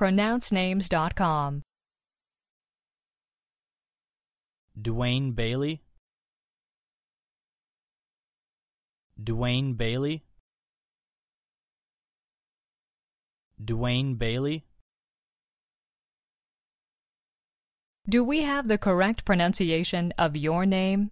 pronouncenames.com. Dwayne Bailey. Dwayne Bailey. Dwayne Bailey. Do we have the correct pronunciation of your name?